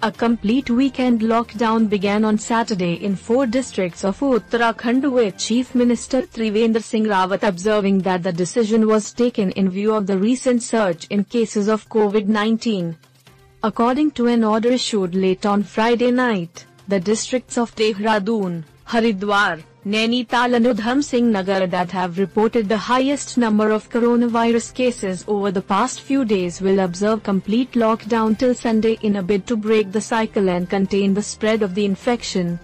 A complete weekend lockdown began on Saturday in four districts of Uttarakhand with Chief Minister Trivendra Singh Rawat observing that the decision was taken in view of the recent surge in cases of COVID-19. According to an order issued late on Friday night, the districts of Dehradun, Haridwar, Nainital and Udham Singh Nagar that have reported the highest number of coronavirus cases over the past few days will observe complete lockdown till Sunday in a bid to break the cycle and contain the spread of the infection.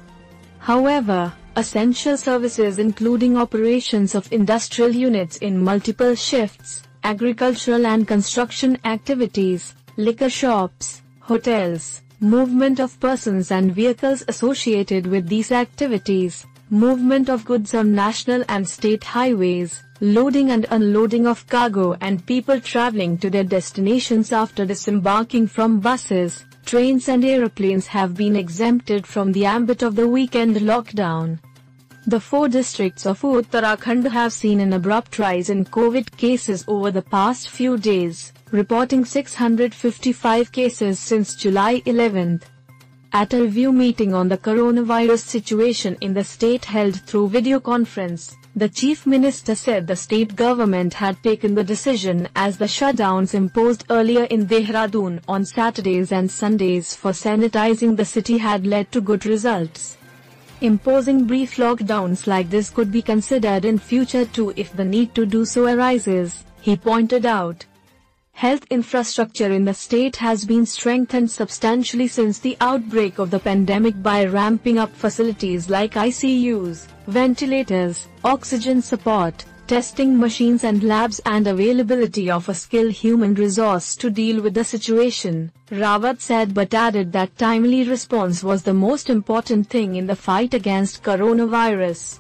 However, essential services including operations of industrial units in multiple shifts, agricultural and construction activities, liquor shops, hotels, movement of persons and vehicles associated with these activities, movement of goods on national and state highways, loading and unloading of cargo and people traveling to their destinations after disembarking from buses, trains and aeroplanes have been exempted from the ambit of the weekend lockdown. The four districts of Uttarakhand have seen an abrupt rise in COVID cases over the past few days, reporting 655 cases since July 11. At a review meeting on the coronavirus situation in the state held through video conference, the chief minister said the state government had taken the decision as the shutdowns imposed earlier in Dehradun on Saturdays and Sundays for sanitizing the city had led to good results. Imposing brief lockdowns like this could be considered in future too if the need to do so arises, he pointed out. Health infrastructure in the state has been strengthened substantially since the outbreak of the pandemic by ramping up facilities like ICUs, ventilators, oxygen support, testing machines and labs and availability of a skilled human resource to deal with the situation, Rawat said but added that timely response was the most important thing in the fight against coronavirus.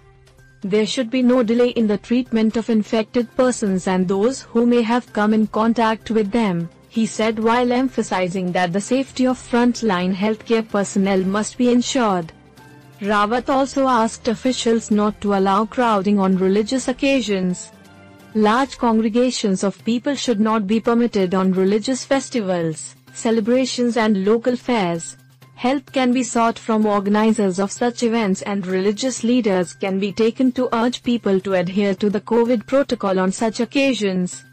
There should be no delay in the treatment of infected persons and those who may have come in contact with them, he said while emphasizing that the safety of frontline healthcare personnel must be ensured. Rawat also asked officials not to allow crowding on religious occasions. Large congregations of people should not be permitted on religious festivals, celebrations and local fairs. Help can be sought from organizers of such events and religious leaders can be taken to urge people to adhere to the COVID protocol on such occasions.